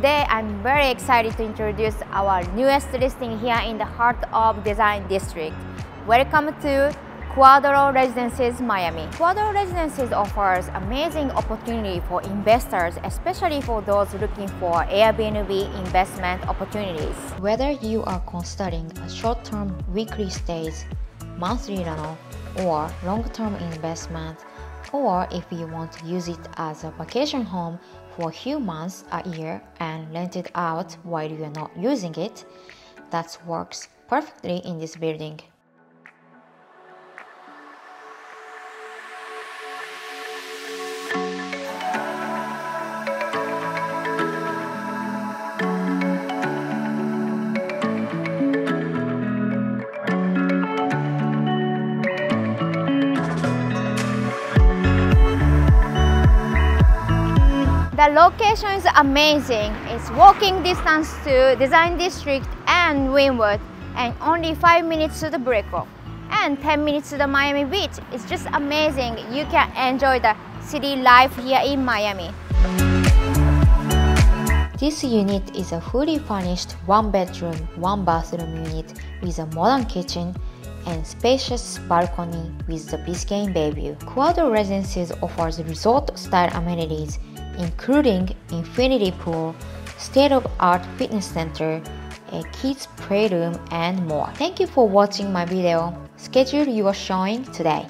Today, I'm very excited to introduce our newest listing here in the heart of Design District. Welcome to Quadro Residences Miami. Quadro Residences offers amazing opportunity for investors, especially for those looking for Airbnb investment opportunities. Whether you are considering a short-term weekly stays, monthly rental, or long-term investment, or if you want to use it as a vacation home for a few months a year and rent it out while you are not using it, that works perfectly in this building. The location is amazing. It's walking distance to Design District and Wynwood and only 5 minutes to the Brickell and 10 minutes to the Miami Beach. It's just amazing. You can enjoy the city life here in Miami. This unit is a fully furnished one bedroom, one bathroom unit with a modern kitchen and spacious balcony with the Biscayne Bay view. Quadro Residences offers resort-style amenities including infinity pool, state-of-art fitness center, a kids playroom and more. Thank you for watching my video. Schedule your showing today.